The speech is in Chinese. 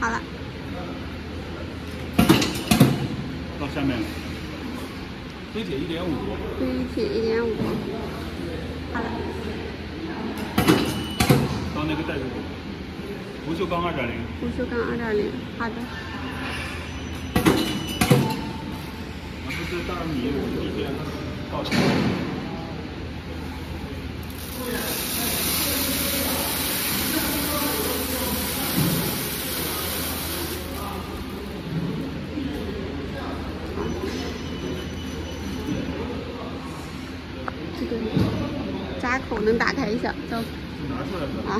好了。到下面了。堆铁一点五。堆铁一点五。好了。到那个袋子里。不锈钢二点零。不锈钢二点零，好的。然后这大米我一边倒起这个闸口能打开一下，走。啊。